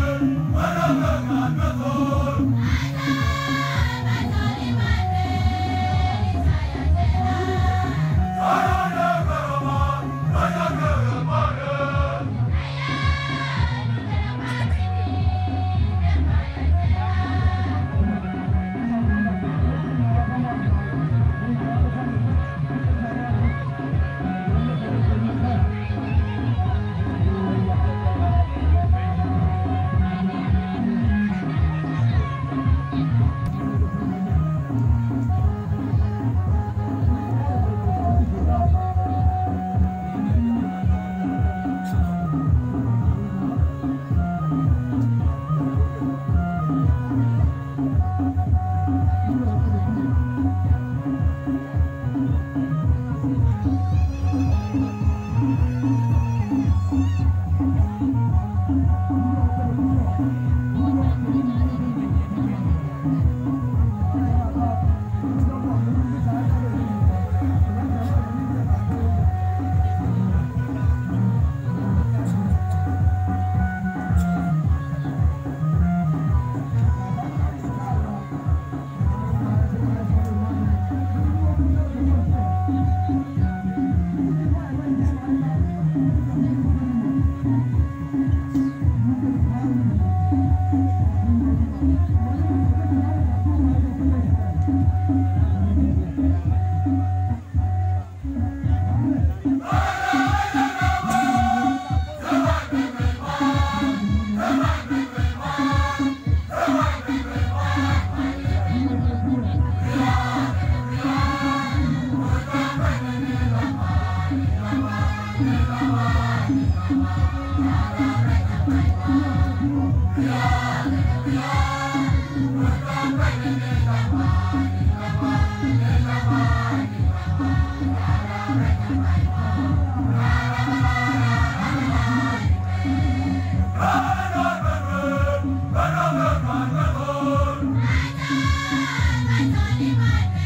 love.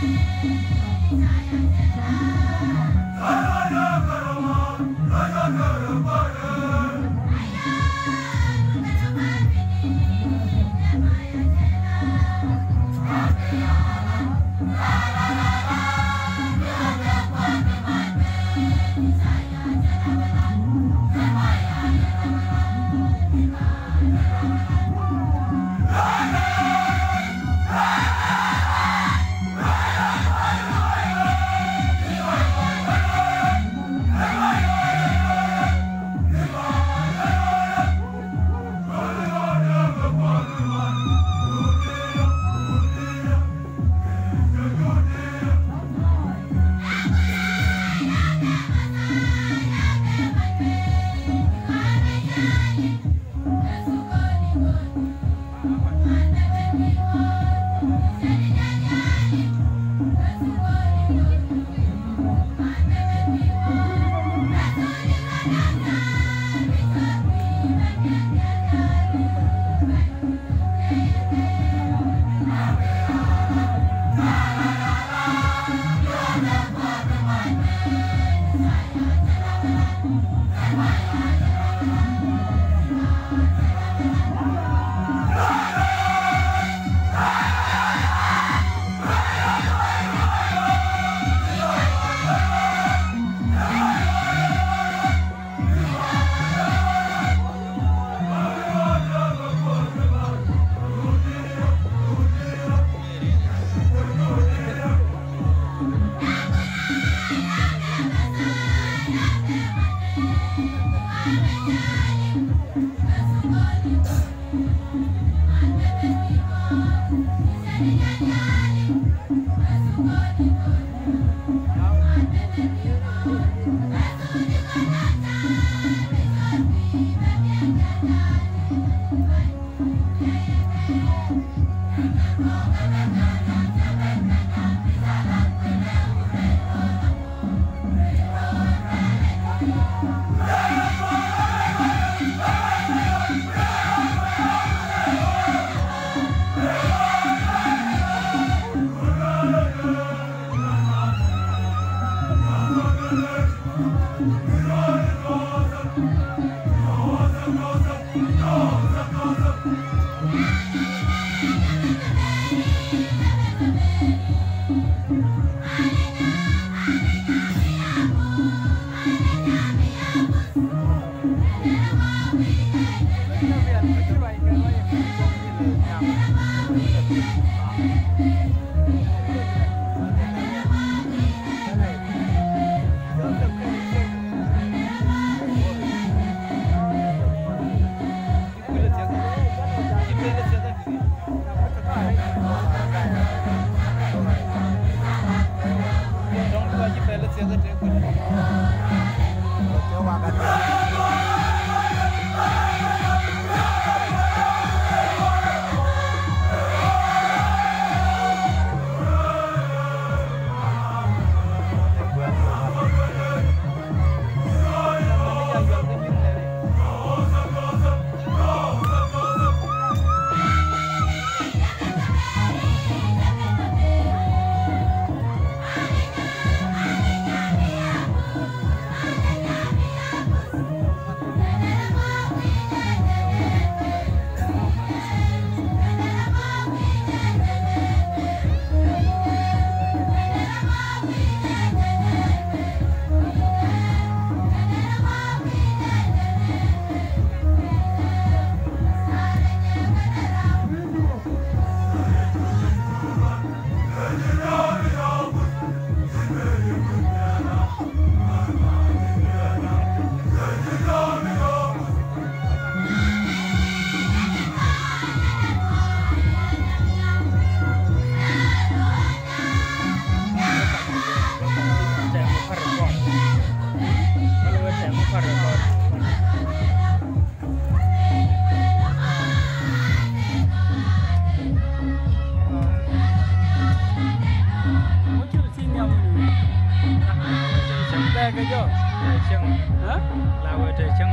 I'm sorry. chơi chưa? Trời sưng là về trời sưng